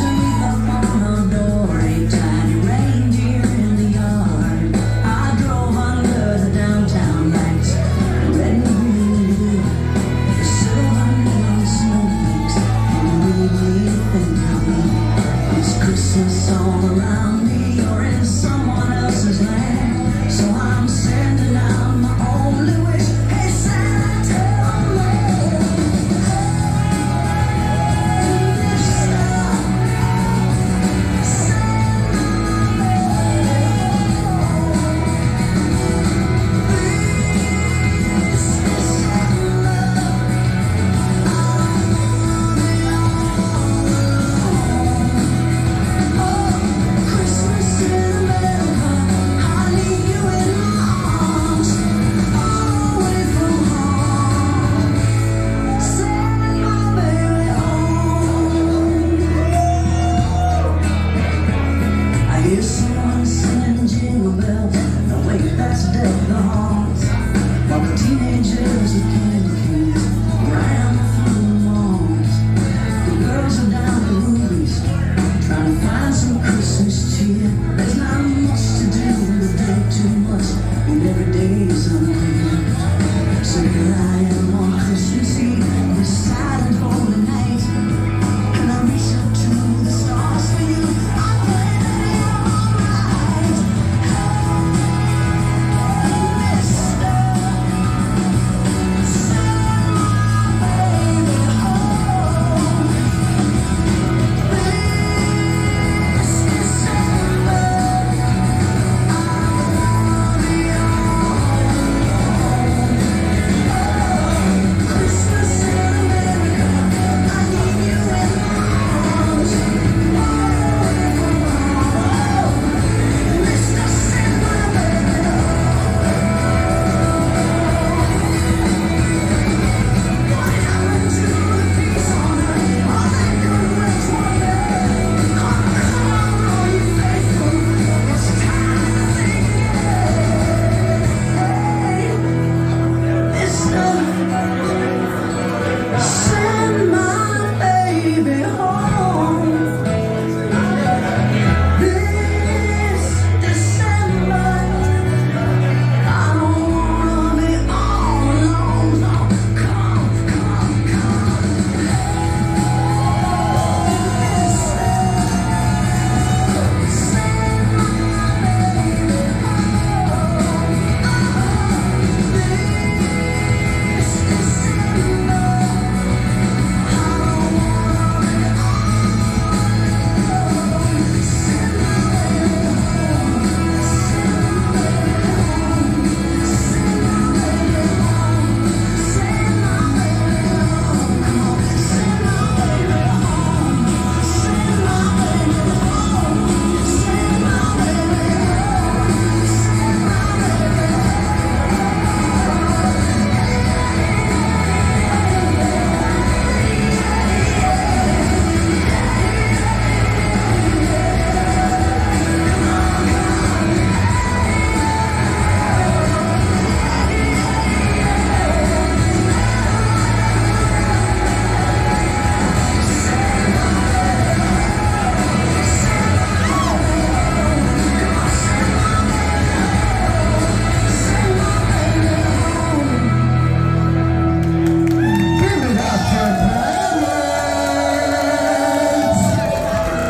There's a